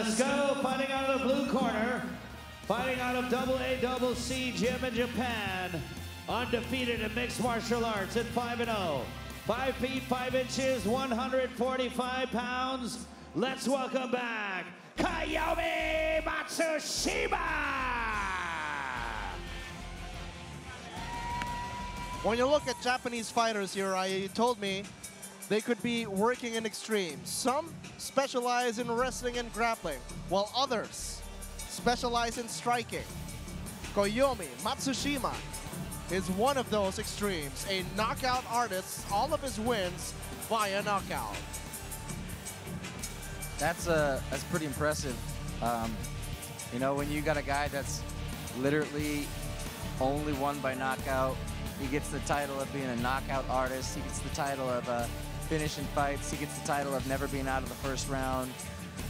let's go. Fighting out of the blue corner. Fighting out of double A, double C gym in Japan. Undefeated in mixed martial arts at 5 and 0. 5 feet 5 inches, 145 pounds. Let's welcome back Koyomi Matsushima! When you look at Japanese fighters here, Raya, you told me they could be working in extremes. Some specialize in wrestling and grappling, while others specialize in striking. Koyomi Matsushima is one of those extremes, a knockout artist, all of his wins via knockout. That's uh, that's pretty impressive. Um, you know, when you got a guy that's literally only won by knockout, he gets the title of being a knockout artist. He gets the title of uh, finishing fights. He gets the title of never being out of the first round.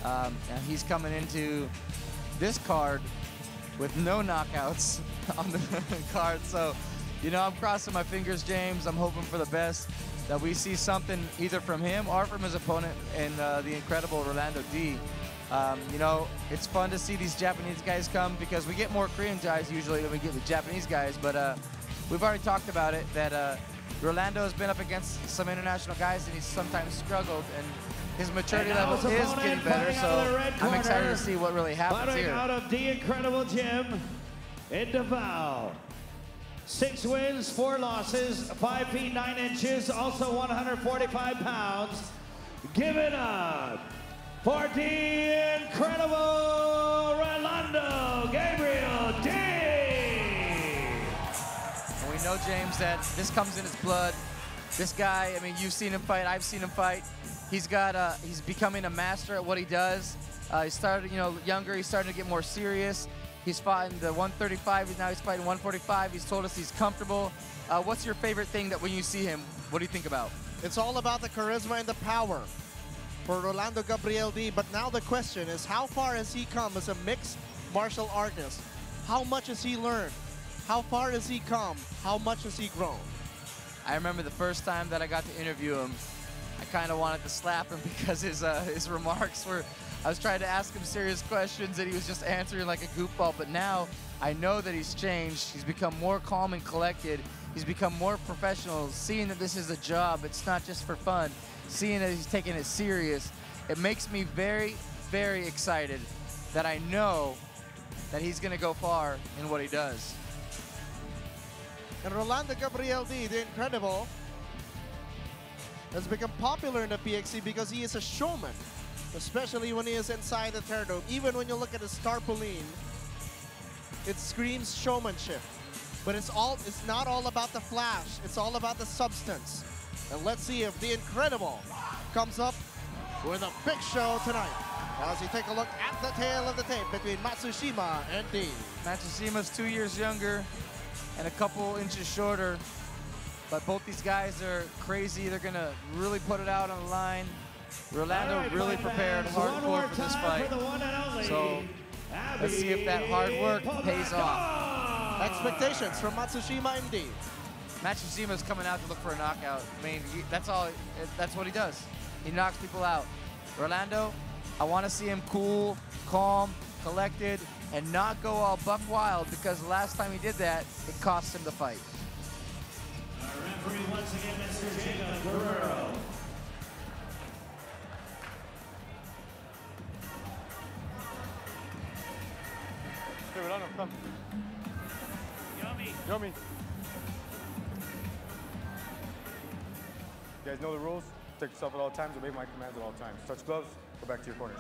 Um, and he's coming into this card with no knockouts on the card. So, you know, I'm crossing my fingers, James. I'm hoping for the best that we see something either from him or from his opponent in uh, the incredible Rolando Dy. Um, you know, it's fun to see these Japanese guys come because we get more Korean guys usually than we get the Japanese guys. But uh, we've already talked about it that uh, Rolando has been up against some international guys and he's sometimes struggled. And his maturity level is getting better. So I'm excited to see what really happens Fighting here. out of the Incredible Gym in Davao. Six wins, four losses, five feet nine inches, also 145 pounds. Give it up for the incredible Rolando Gabriel know, James, that this comes in his blood. This guy, I mean, you've seen him fight. I've seen him fight. He's got, uh, he's becoming a master at what he does. Uh, he started, you know, younger. He's starting to get more serious. He's fought in the 135. Now he's fighting 145. He's told us he's comfortable. Uh, what's your favorite thing that when you see him, what do you think about? It's all about the charisma and the power for Rolando Gabriel Dy. But now the question is, how far has he come as a mixed martial artist? How much has he learned? How far has he come? How much has he grown? I remember the first time that I got to interview him, I kind of wanted to slap him because his uh, his remarks were. I was trying to ask him serious questions and he was just answering like a goofball. But now I know that he's changed. He's become more calm and collected. He's become more professional, seeing that this is a job. It's not just for fun. Seeing that he's taking it serious, it makes me very, very excited that I know that he's going to go far in what he does. And Rolando Gabriel Dy, the incredible, has become popular in the PXC because he is a showman, especially when he is inside the Terradome. Even when you look at his tarpaulin, it screams showmanship. But it's all it's not all about the flash, it's all about the substance. And let's see if the incredible comes up with a big show tonight. As you take a look at the tale of the tape between Matsushima and Dy. Matsushima's two years younger and a couple inches shorter. But both these guys are crazy. They're going to really put it out on the line. Rolando All right, really prepared fans, one hardcore for this fight. for the one and only So let's see if that hard work pays off. Expectations from Matsushima and Matsushima is coming out to look for a knockout. I mean, he- that's all. That's what he does. He knocks people out. Rolando, I want to see him cool, calm, collected, and not go all buck wild because last time he did that, it cost him the fight. Our referee once again, Mr. Jacob Guerrero. Come. Yummy. Yummy. You guys know the rules. Take yourself at all times. Obey my commands at all times. Touch gloves. Go back to your corners.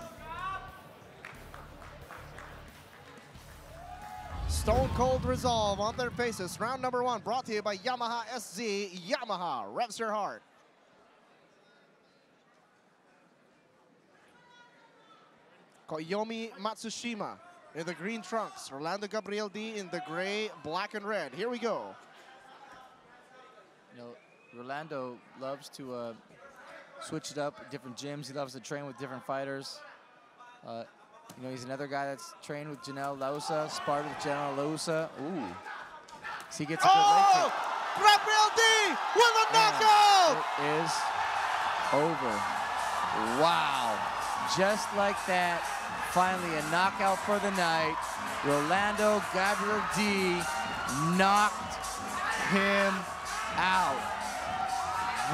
Stone Cold Resolve on their faces. Round number one brought to you by Yamaha SZ. Yamaha revs your heart. Koyomi Matsushima in the green trunks. Rolando Gabriel Dy in the gray, black, and red. Here we go. You know, Rolando loves to uh, switch it up, different gyms. He loves to train with different fighters. Uh, you know, he's another guy that's trained with Jenel Lausa, sparred with Jenel Lausa. Ooh. So he gets a good leg Oh! kick. Gabriel Dy with a And knockout! It is over. Wow. just like that, finally a knockout for the night. Rolando Gabriel Dy knocked him out.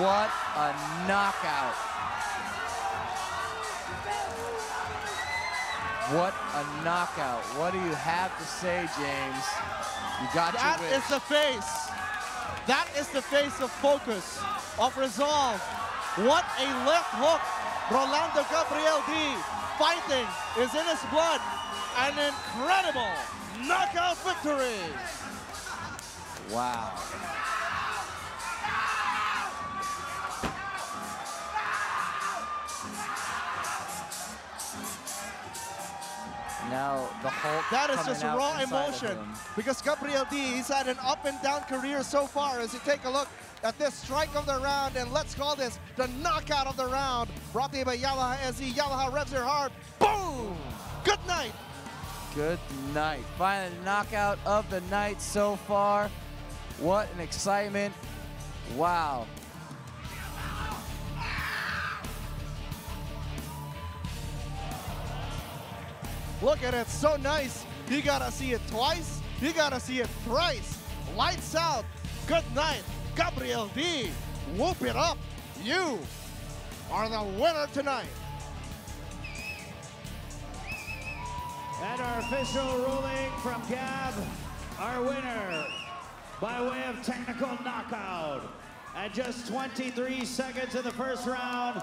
What a knockout. What a knockout. What do you have to say, James? You got That is the face. That is the face of focus, of resolve. What a left hook. Rolando Gabriel Dy fighting is in his blood. An incredible knockout victory. Wow. Now the Hulk. That is just raw emotion. Because Gabriel Dy, he's had an up and down career so far. As you take a look at this strike of the round, and let's call this the knockout of the round. Brought to you by Yamaha SE. Yamaha revs your heart. Boom! Good night. Good night. Final knockout of the night so far. What an excitement. Wow. Look at it, so nice. You gotta see it twice. You gotta see it thrice. Lights out. Good night, Gabriel Dy. Whoop it up. You are the winner tonight. And our official ruling from Gab, our winner by way of technical knockout. At just 23 seconds in the first round,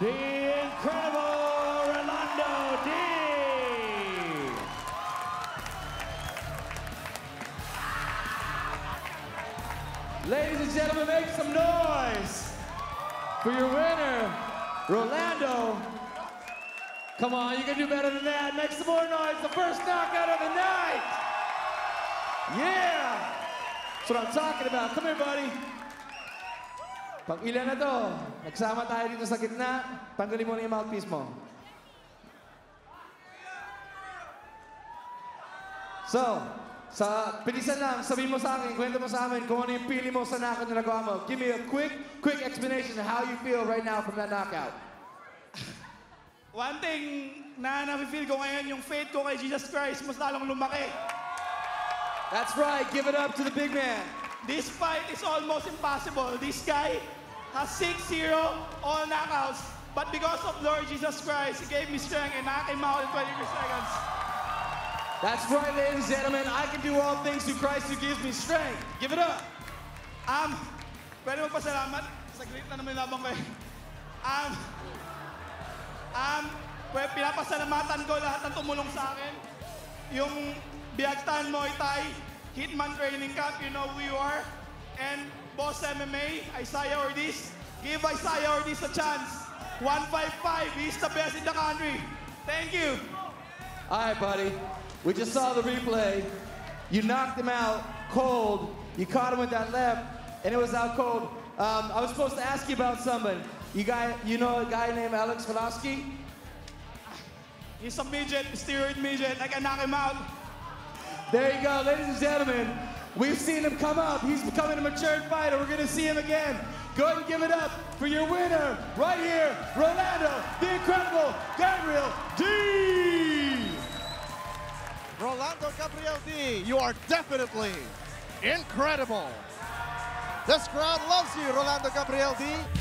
the incredible Rolando Dy. Ladies and gentlemen, make some noise for your winner, Rolando. Come on, you can do better than that. Make some more noise. The first knockout of the night. Yeah. That's what I'm talking about. Come here, buddy. Pang ilan na to? Nagsama tayo dito sa gitna. Tanggalin mo na yung mouthpiece mo. So, sa pilisan lang, sabihin mo sa akin, kwento mo sa amin kung ano yung pili mo sa knockout na nagawa mo. Give me a quick, quick explanation of how you feel right now from that knockout. One thing na nafe-feel ko ngayon, yung faith ko kay Jesus Christ, mas lalong lumaki. That's right. Give it up to the big man. This fight is almost impossible. This guy has 6-0, all knockouts. But because of Lord Jesus Christ, He gave me strength and knocked him out in 23 seconds. That's right, ladies and gentlemen. I can do all things through Christ who gives me strength. Give it up. Um, pwede magpasalamat? Saglit na naman labang ko eh. Um, um, pwede, pinapasalamatan ko lahat ng tumulong sa akin. Yung Biagtan Muay Thai, Hitman Training Camp, you know who you are. And Boss MMA, Isaiah Ortiz. Give Isaiah Ortiz a chance. 155, he's the best in the country. Thank you. All right, buddy. We just saw the replay. You knocked him out cold. You caught him with that left, and it was out cold. Um, I was supposed to ask you about something. You guy, you know a guy named Alex Velosky? He's a midget, steroid midget. I can knock him out. There you go, ladies and gentlemen. We've seen him come up. He's becoming a matured fighter. We're going to see him again. Go ahead and give it up for your winner right here, Rolando, the incredible Gabriel Dy. Rolando Gabriel Dy, you are definitely incredible. This crowd loves you, Rolando Gabriel Dy.